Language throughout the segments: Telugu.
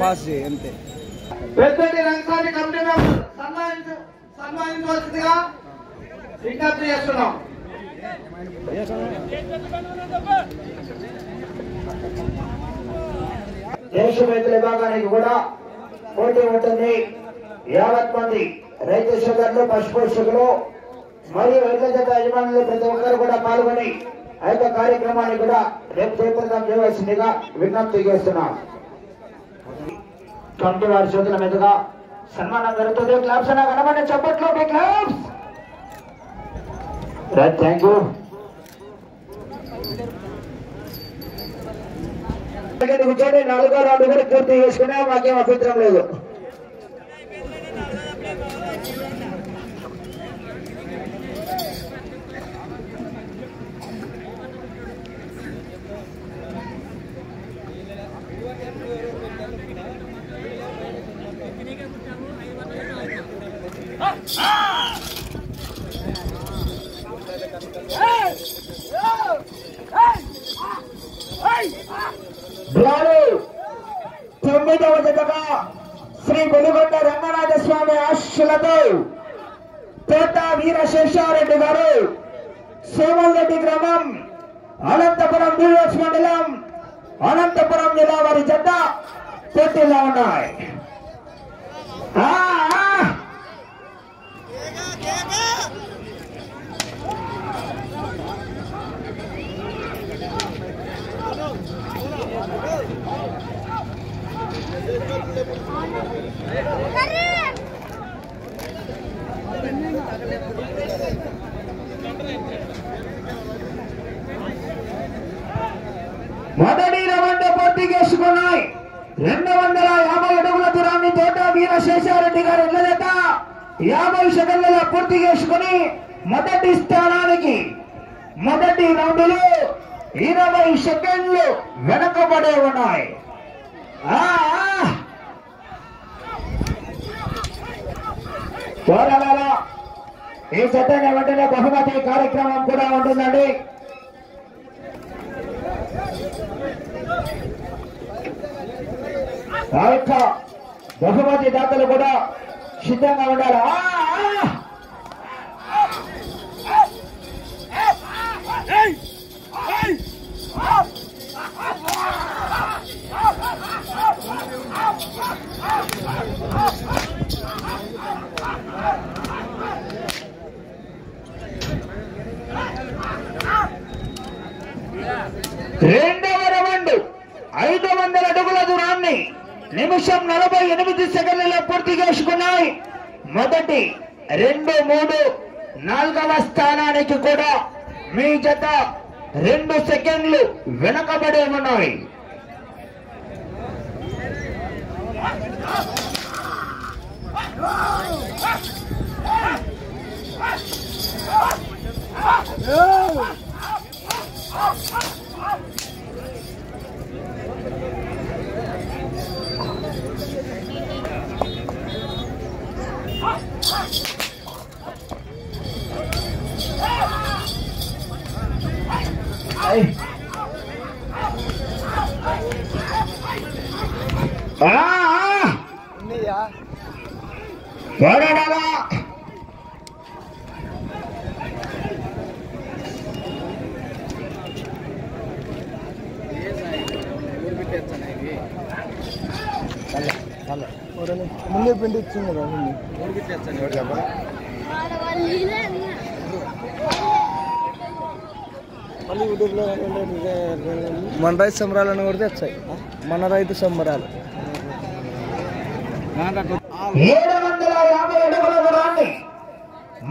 పాస్ చేయి అంతే. పెద్దటి రంగస్వామి కమిటీ మెంబర్ సన్మానించ సన్మానించవలసిందిగా విజ్ఞప్తి చేస్తున్నాం. దేశ రైతుల విభాగానికి కూడా పోటీ ఉంటుంది. యావత్ మంది రైతు సోదరులు పశు పోషకులు మరియు రైతుల జత యజమానులు ప్రతి ఒక్కరు కూడా పాల్గొని ఆ యొక్క కార్యక్రమాన్ని కూడా రేపు జయప్రదం చేయవలసిందిగా విజ్ఞప్తి చేస్తున్నాం. కమిటీ వారి చేతుల మీదుగా సన్మానం జరుగుతుంది. క్లాప్స్ అన్న కనబడిన చప్పట్లో మీ క్లాప్స్ రైట్ థ్యాంక్ యూ నాలుగో రౌండ్ కూడా పూర్తి చేసుకునే మాకేం అభ్యంతరం లేదు బ్రాలు తొమ్మిదవ జతగా శ్రీ వెలుగొండ రంగనాథస్వామి ఆశీస్సులతో తోట వీరశేషారెడ్డి గారు సోమల్రెడ్డి గ్రామం అనంతపురం బీఎస్ మండలం అనంతపురం జిల్లా వారి జత పోటీలో ఉన్నాయి ఆ, ఆ. మొదటి రౌండ్ పూర్తి చేసుకున్నాయి. రెండు వందల యాభై అడుగుల దూరాన్ని తోట వీరశేషారెడ్డి గారు ఎల్లదట యాభై సెకండ్లలో పూర్తి చేసుకుని మొదటి స్థానానికి మొదటి రౌండ్లో ఇరవై సెకండ్లు వెనకబడే ఉన్నాయి. పోరాడాలా? ఈ చట్టంగా వెంటనే బహుమతి కార్యక్రమం కూడా ఉంటుందండి. ఆ యొక్క బహుమతి దాతలు కూడా సిద్ధంగా ఉండాలి. ఎనిమిది సెకండ్లలో పూర్తి చేసుకున్నాయి మొదటి రెండు మూడు నాలుగవ స్థానానికి కూడా మీ జత రెండు సెకండ్లు వెనకబడి ఉన్నాయి Yeah! ముందే పిండి ఇచ్చింది మన రైతు సంబరాలను కూడా తెచ్చాయి. మన రైతు సంబరాలు.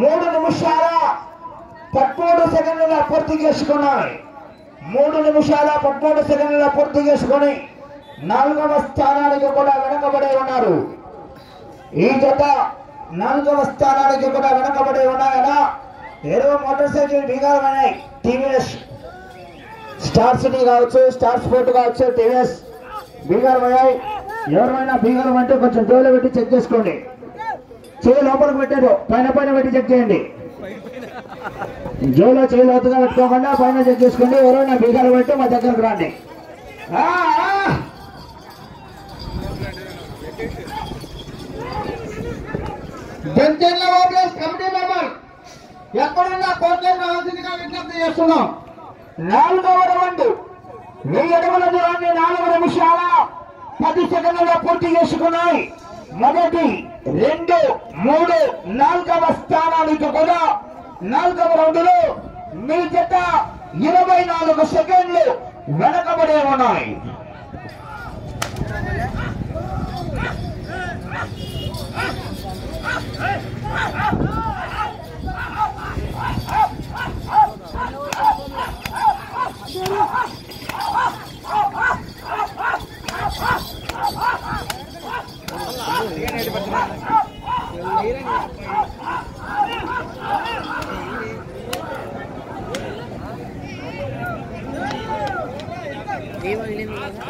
మూడు నిమిషాల పదమూడు సెకండ్ల పూర్తి చేసుకున్నాయి. మూడు నిమిషాల పదమూడు సెకండ్ల పూర్తి చేసుకొని నాలుగవ స్థానానికి కూడా వెనకబడి ఉన్నారు. ఈ జత నాలుగవ స్థానానికి కూడా వెనకబడి ఉన్నాయన? ఏదో మోటార్ సైకిల్ బీగాలమైనాయి టీవీఎస్ స్టార్ సిటీ కావచ్చు స్టార్ స్పోర్ట్ కావచ్చు టీవీఎస్ బీగాలమయ్యాయి ఎవరైనా బీగారం అంటే కొంచెం జోలో పెట్టి చెక్ చేసుకోండి. చేయి లోపలికి పెట్టారు పైన పైన పెట్టి చెక్ చేయండి. జోలో చేయి లోతుగా పెట్టుకోకుండా పైన చెక్ చేసుకోండి. ఎవరైనా బీగాలు పెట్టి మా దగ్గరకు రండి ఆ, ఆ! బెంచెన్ల ఓపీఎస్ కమిటీ మెంబర్. ఎక్కడున్నా కోర్టులో రావాల్సిందిగా విజ్ఞప్తి చేస్తున్నాం. నాలుగవ రౌండ్ వెయ్యి అడుగుల దూరాన్ని నాలుగు నిమిషాల పది సెకండ్లలో పూర్తి చేసుకున్నాయి. మొదటి రెండు మూడు నాలుగవ స్థానానికి కూడా నాలుగవ రౌండ్లో మీ జత ఇరవై నాలుగు సెకండ్లు వెనకబడే ఉన్నాయి.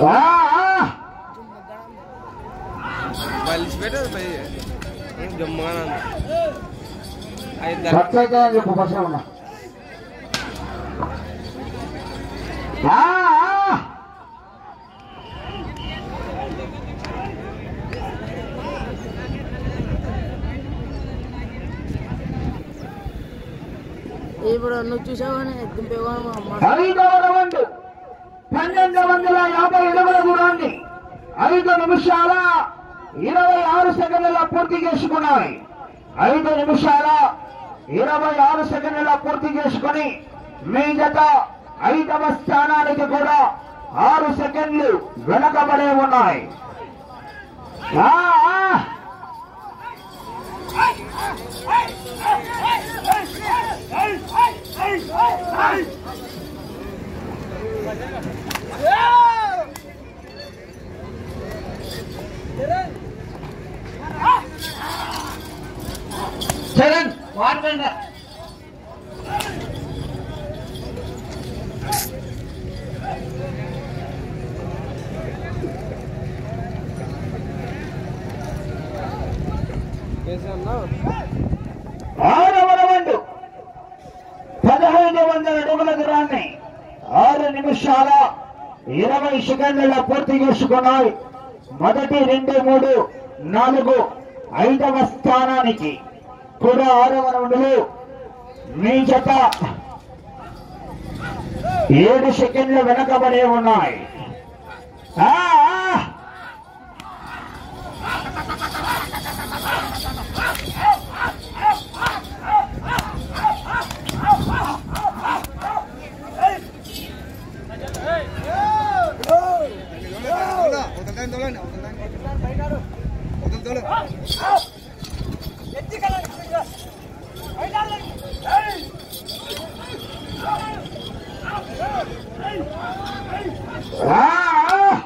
ఆ, చెప్పు ఉన్నా. ఇప్పుడు నువ్వు చూసావని పన్నెండు వందల యాభై ఐదు నిమిషాల ఇరవై ఆరు సెకండ్ల పూర్తి చేసుకున్నాయి. ఐదు నిమిషాల ఇరవై ఆరు సెకండ్ల పూర్తి చేసుకుని మీ జత ఐదవ స్థానానికి కూడా ఆరు సెకండ్లు వెనకబడే ఉన్నాయి. ఆ, చరణ్ వాడుకోండి పదహైదు వందల అడుగుల దూరాన్ని ఆరు నిమిషాల ఇరవై సెకండ్ల పూర్తి చేసుకున్నాయి. మొదటి రెండు మూడు నాలుగు ఐదవ స్థానానికి. కూడా ఆరవ రౌండ్లు మీ జత ఏడు సెకండ్లు వెనకబడే ఉన్నాయి. ఆ, ఆ. ఆ, ఆ.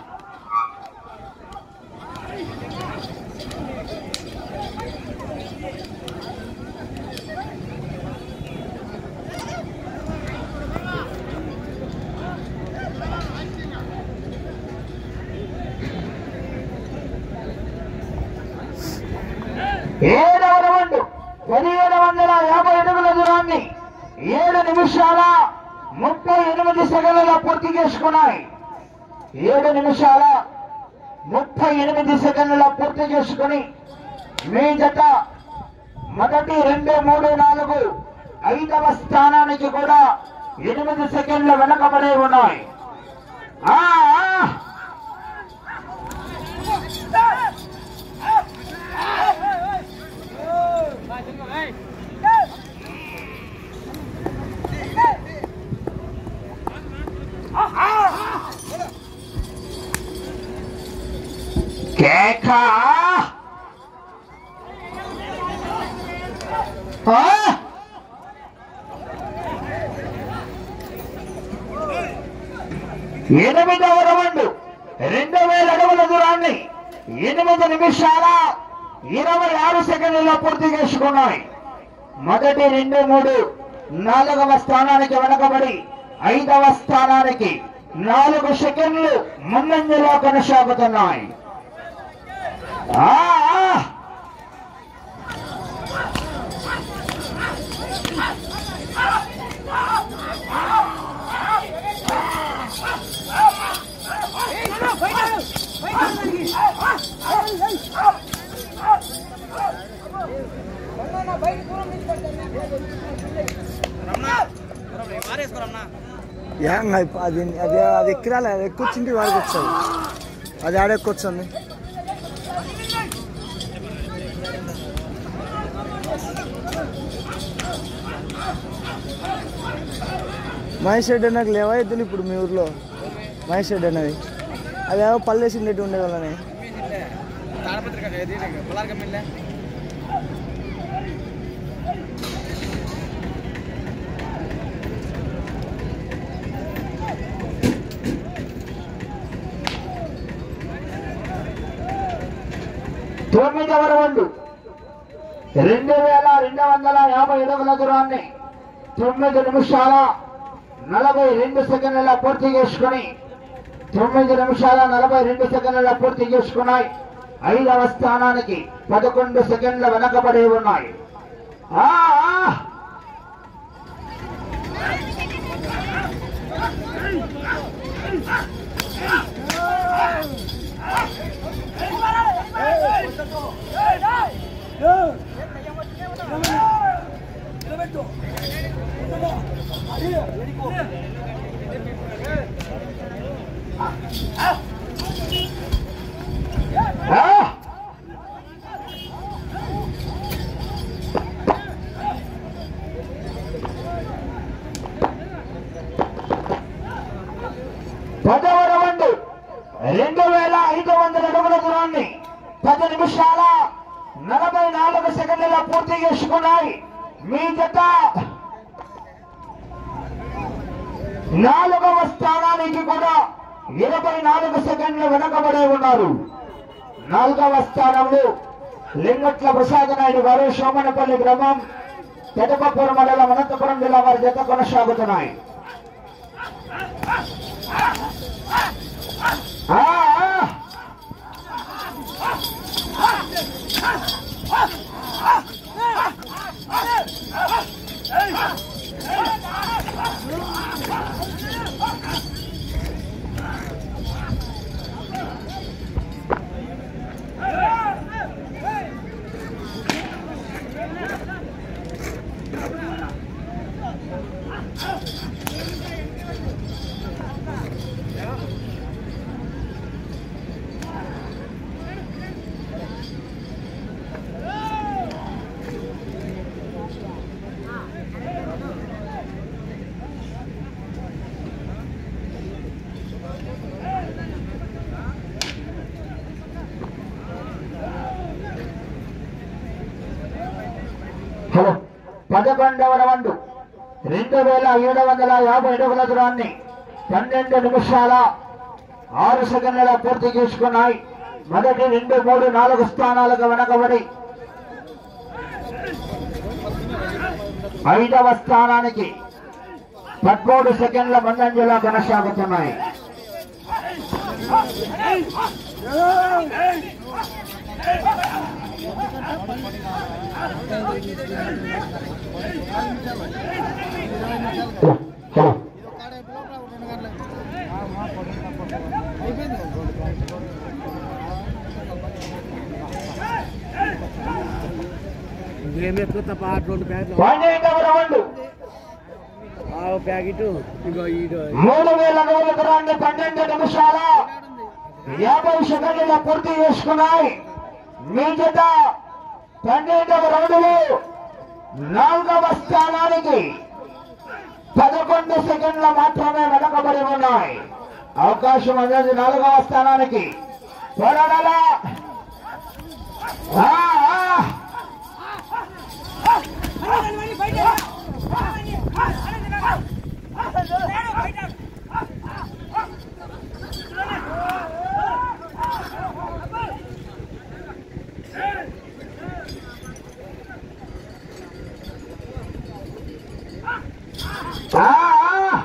ఏడవ రౌండ్ పదిహేడు వందల యాభై అడుగుల దూరాన్ని ఏడు నిమిషాల ముప్పై ఎనిమిది సెకండ్ల పూర్తి చేసుకున్నాయి. ఏడు నిమిషాల ముప్పై ఎనిమిది సెకండ్ల పూర్తి చేసుకుని మీ జత మొదటి రెండు మూడు నాలుగు ఐదవ స్థానానికి కూడా ఎనిమిది సెకండ్ల వెనకబడే ఉన్నాయి. కేక ఆ? ఎనిమిదవ రౌండ్ రెండు వేల అడుగుల దూరాన్ని ఎనిమిది నిమిషాల ఇరవై ఆరు సెకండ్లలో పూర్తి చేసుకున్నాయి. మొదటి రెండు మూడు నాలుగవ స్థానానికి వెనకబడి ఐదవ స్థానానికి నాలుగు సెకండ్లు ముందంజలో కొనసాగుతున్నాయి. ఆ, ఆ. ఏం అయిపో- అది అది అది ఎక్కిరాలి అది ఎక్కొచ్చింది వాడికి వచ్చాయి మహేష్ రెడ్డి నాకు లేవా ఎద్దులు ఇప్పుడు మీ ఊర్లో? మహేష్ రెడ్డి అనేది అదేమో పల్లెసి నెట్టు ఉండే వాళ్ళని తొమ్మిదవ రౌండ్. రెండు వేల రెండు వందల యాభై అడుగుల దూరాన్ని తొమ్మిది నిమిషాల నలభై రెండు సెకండ్ల పూర్తి చేసుకుని తొమ్మిది నిమిషాల నలభై రెండు సెకండ్ల పూర్తి చేసుకున్నాయి ఐదవ స్థానానికి పదకొండు సెకండ్ల వెనకబడి ఉన్నాయి ఆ, ఆ! ఆ! పదవ రౌండ్ రెండు వేల ఐదు వందల అడుగుల దూరాన్ని పది నిమిషాల నలభై నాలుగు సెకండ్ల పూర్తి చేసుకున్నాయి మీ జత నాలుగవ స్థానానికి కూడా ఇరవై నాలుగు సెకండ్లు వెనకబడే ఉన్నారు నాలుగవ స్థానంలో లింగట్ల ప్రసాద్ నాయుడు గారు సోమనపల్లి గ్రామం పెదపూర్ మండలం అనంతపురం జిల్లా వారి జత కొనసాగుతున్నాయి. ఆ, ఆ. హలో పదకొండవ రౌండ్ రెండు వేల ఏడు వందల యాభై అడుగుల దూరాన్ని పన్నెండు నిమిషాల ఆరు సెకండ్ల పూర్తి చేసుకున్నాయి. మొదటి రెండు మూడు నాలుగు స్థానాలకు వెనకబడి ఐదవ స్థానానికి పదమూడు సెకండ్ల ముందంజలో కొనసాగుతున్నాయి. మూడు వేల దూరాన్ని పన్నెండు నిమిషాల యాభై సెకండ్ల పూర్తి చేసుకున్నాయి. మీ జత పన్నెండవ రౌండ్లు నాలుగవ స్థానానికి పదకొండు సెకండ్ల మాత్రమే వెనకబడి ఉన్నాయి. అవకాశం అనేది నాలుగవ స్థానానికి. పోరాడాలా. ఆ, ఆ. ఆ, ఆ.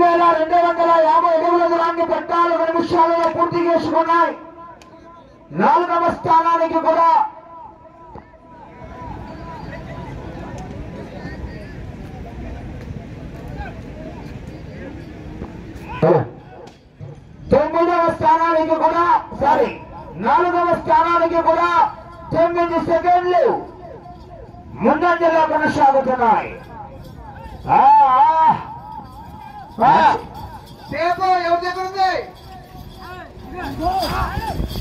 వేల రెండు వందల యాభై అడుగుల దూరాన్ని పద్నాలుగు నిమిషాలలో పూర్తి చేసుకున్నాయి నాలుగవ స్థానానికి కూడా తొమ్మిదవ స్థానానికి కూడా సారీ నాలుగవ స్థానానికి కూడా సెకండ్లు ముందంజలో కొనసాగుతున్నాయి. టేపు ఎవరి దగ్గర ఉంది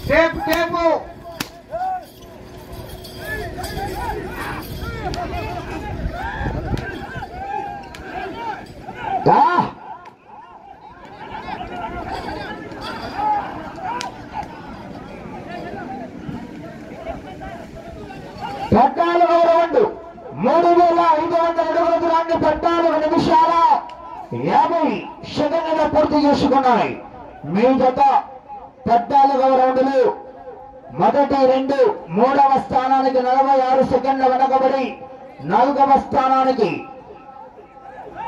టేపు టేపు. ఆ. పద్నాలుగవ రౌండ్ మూడు వేల ఐదు వందల అడుగుల దూరాన్ని పద్నాలుగు నిమిషాల యాభై సెకండ్ల పూర్తి చేసుకున్నాయి. మీ జత పద్నాలుగవ రౌండ్లు మొదటి రెండు మూడవ స్థానానికి నలభై ఆరు సెకండ్ల వెనకబడి నాలుగవ స్థానానికి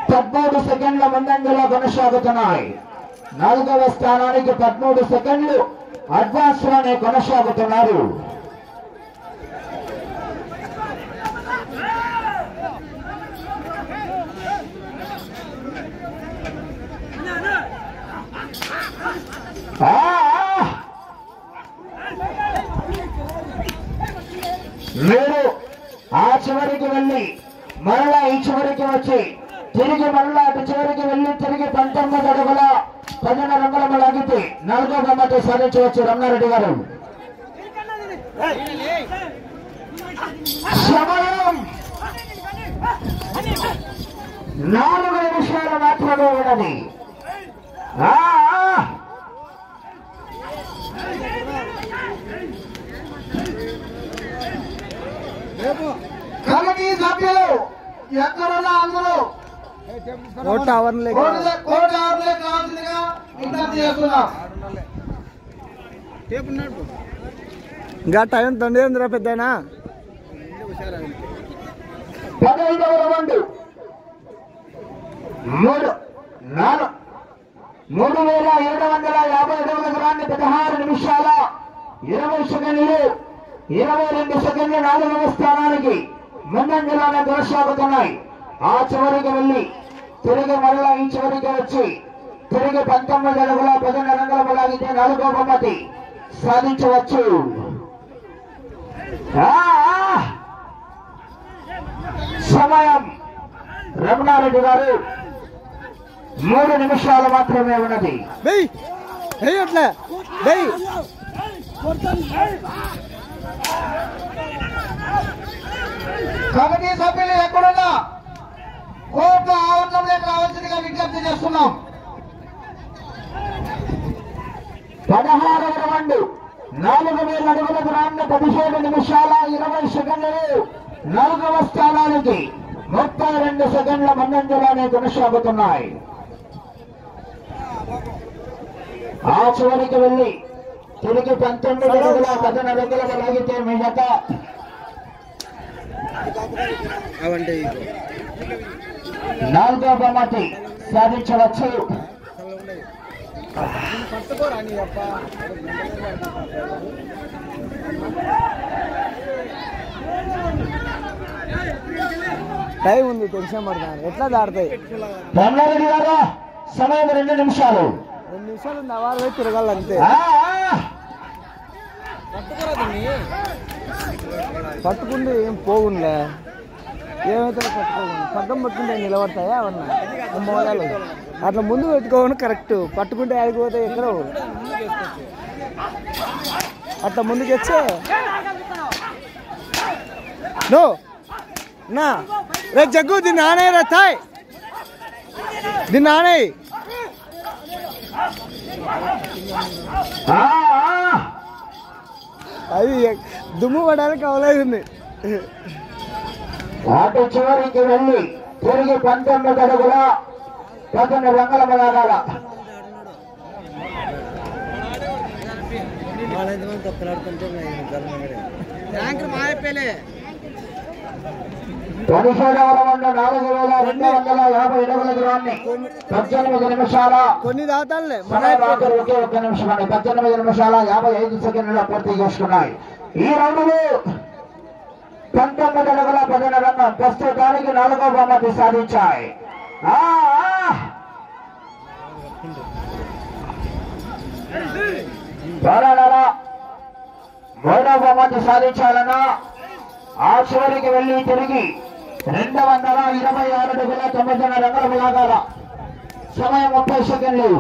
పద్మూడు సెకండ్ల ముందంజలో కొనసాగుతున్నాయి. నాలుగవ స్థానానికి పదమూడు సెకండ్లు అడ్వాన్స్లోనే కొనసాగుతున్నారు. మీరు ఆ చివరికి వెళ్ళి మరలా ఈ చివరికి వచ్చి తిరిగి మరలా అటు చివరికి వెళ్ళి తిరిగి పంతొమ్మిది అడుగుల పన్నెండు రంగుల లాగితే నాలుగో బొమ్మతో సాధించవచ్చు రమణారెడ్డి గారు. సమయం నాలుగు నిమిషాలు మాత్రమే ఉన్నది. ఆ, ఆ. కమిటీ సభ్యులు ఎక్కడున్నా అందరూ కోటి కోటి ఆరులే కావాల్సిందిగా విజ్ఞప్తి చేస్తున్నాం. ఇంకా టైం తొండి ఉందిరా పెద్దనా పదహైదవ రౌండ్. మూడు నాలుగు మూడు వేల ఏడు వందల యాభై అడుగుల దూరాన్ని పదహారు నిమిషాల ఇరవై సెకండ్లు. ఇరవై రెండు సెకండ్లు నాలుగవ స్థానానికి ముందంజలోనే కొనసాగుతున్నాయి. ఆ చివరికి వెళ్ళి తిరిగి మరలా ఈ చివరికి వచ్చి తిరిగి పంతొమ్మిది అడుగుల పదిహేను రంగుల లాగితే నాలుగో బహుమతి సాధించవచ్చు. ఆ, సమయం. రమణారెడ్డి గారు మూడు నిమిషాలు మాత్రమే ఉన్నది. కమిటీ సభ్యులు ఎక్కడున్నా? కోర్టు ఆవరణంలోకి రావాల్సిందిగా విజ్ఞప్తి చేస్తున్నాం. పదహారవ రౌండ్. నాలుగు వేల అడుగుల దూరాన్ని పదిహేడు నిమిషాల ఇరవై సెకండ్లు. నాలుగవ స్థానానికి ముప్పై రెండు సెకండ్ల ముందంజలోనే కొనసాగుతున్నాయి. ఆ చివరికి వెళ్ళి తిరిగి పంతొమ్మిది అడుగుల పదిహేను అడుగుల లాగితే మీ జత నాలుగో బహుమతి సాధించవచ్చు. టైం ఉంది టెన్షన్ పడతాను. ఎట్లా దాడతాయి? సమయం రెండు నిమిషాలు. రెండు నిమిషాలు ఉంది అవారు పోయి తిరగాలి అంతే ఆ, ఆ. పట్టుకుంటే ఏం పోగుండే ఏమైతే పట్టుకోకుండా. పక్కన పట్టుకుంటే నిలబడతాయా అవన్నా? మోడలు అట్లా ముందు పెట్టుకోవడం కరెక్ట్. పట్టుకుంటే ఆగిపోతే ఎక్కడ అట్లా ముందుకు వచ్చే? నో. నా. రే జగ్గు దీన్ని ఆనే రా తాయ్. దీన్ని ఆనే అది దుమ్ము పడడానికి అవలేదు అటు చివరికి వెళ్ళి తిరిగి పంతొమ్మిది అడుగుల పదకొండు రంగుల మలాగాల ట్యాంకర్ మాయపేలే రౌండ్ నాలుగు వేల రెండు వందల యాభై అడుగుల దూరాన్ని పద్దెనిమిది నిమిషాల కొన్ని దాతాలే ఒకే ఒక్క నిమిషం అండి పద్దెనిమిది నిమిషాల యాభై ఐదు సెకండ్ల పూర్తి చేసుకున్నాయి. ఈ రౌండ్లో పంతొమ్మిది అడుగుల పదిన రంగం ప్రస్తుతానికి నాలుగో బహుమతి సాధించాయి. మూడో బహుమతి సాధించాలన్నా ఆ చివరికి వెళ్ళి తిరిగి రెండు వందల ఇరవై ఆరు అడుగుల తొమ్మిదిన్నర రంగుల లాగాల సమయం ముప్పై సెకండ్లు.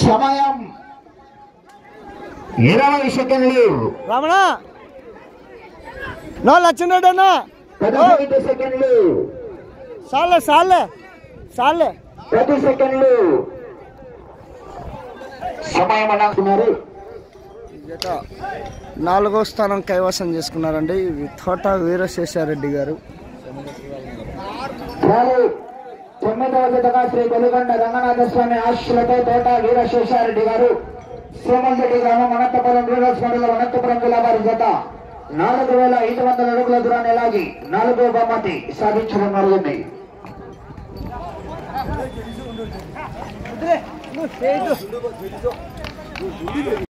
సమయం ఇరవై సెకండ్లు. రమణ! నో లచ్చినట్టు అన్నా. పదహైదు సెకండ్లు. సాలే సాలే సాలే. పది సెకండ్లు. సమయం అనుకున్నారు జత నాలుగో స్థానం కైవసం చేసుకున్నారండి తోట వీరశేషారెడ్డి గారు. తొమ్మిదవ జతగా శ్రీ గొలుగండ రంగనాథ స్వామి ఆశీస్సులతో తోట వీరశేషారెడ్డి గారు సోమల్రెడ్డి గ్రామం అనంతపురం రూరల్స్ మండలం అనంతపురం జిల్లా వారి జత. నాలుగు వేల ఐదు వందల అడుగుల దూరాన్ని లాగి నాలుగో బహుమతి సాధించడం జరిగింది.